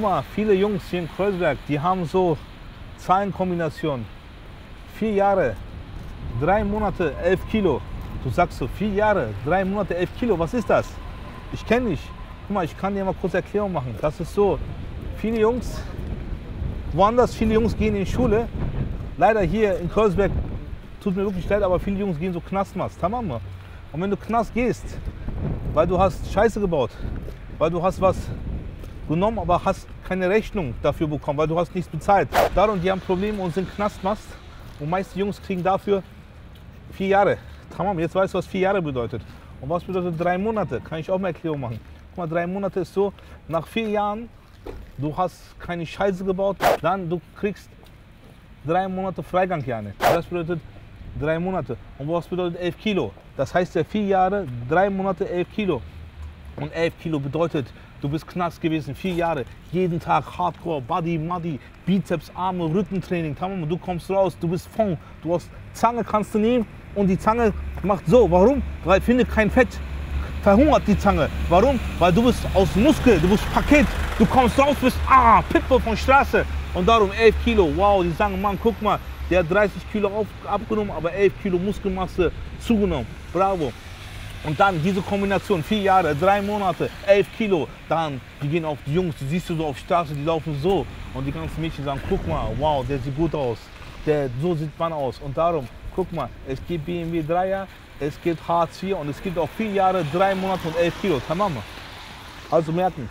mal, viele Jungs hier in Kreuzberg, die haben so Zahlenkombinationen. Vier Jahre, drei Monate, elf Kilo. Du sagst so, vier Jahre, drei Monate, elf Kilo, was ist das? Ich kenne dich. Guck mal, ich kann dir mal kurz Erklärung machen. Das ist so, viele Jungs, woanders, viele Jungs gehen in die Schule. Leider hier in Kreuzberg, tut mir wirklich leid, aber viele Jungs gehen so Knastmast. Tamam? Und wenn du Knast gehst, weil du hast Scheiße gebaut, weil du hast was genommen, aber hast keine Rechnung dafür bekommen, weil du hast nichts bezahlt. Darum, die haben Probleme und sind Knastmast. Und meiste Jungs kriegen dafür vier Jahre. Tamam, jetzt weißt du, was vier Jahre bedeutet. Und was bedeutet drei Monate? Kann ich auch mal Erklärung machen. Guck mal, drei Monate ist so, nach vier Jahren, du hast keine Scheiße gebaut, dann du kriegst drei Monate Freigang, Jane. Das bedeutet drei Monate. Und was bedeutet elf Kilo? Das heißt ja vier Jahre, drei Monate, elf Kilo. Und elf Kilo bedeutet, du bist Knast gewesen, vier Jahre, jeden Tag Hardcore, Body, Muddy, Bizeps, Arme, Rückentraining. Tamam, du kommst raus, du bist Fond, du hast Zange kannst du nehmen und die Zange macht so. Warum? Weil findet kein Fett. Verhungert die Zange. Warum? Weil du bist aus Muskel, du bist Paket. Du kommst raus, bist ah, Pitbull von Straße. Und darum 11 Kilo. Wow, die sagen, Mann, guck mal, der hat 30 Kilo auf, abgenommen, aber 11 Kilo Muskelmasse zugenommen. Bravo. Und dann diese Kombination, vier Jahre, drei Monate, 11 Kilo. Dann, die gehen auf die Jungs, die siehst du so auf Straße, die laufen so. Und die ganzen Mädchen sagen, guck mal, wow, der sieht gut aus. Der, so sieht man aus. Und darum, guck mal, es gibt BMW 3er, es gibt Hartz IV und es gibt auch vier Jahre, drei Monate und 11 Kilo. Tamam. Also merken,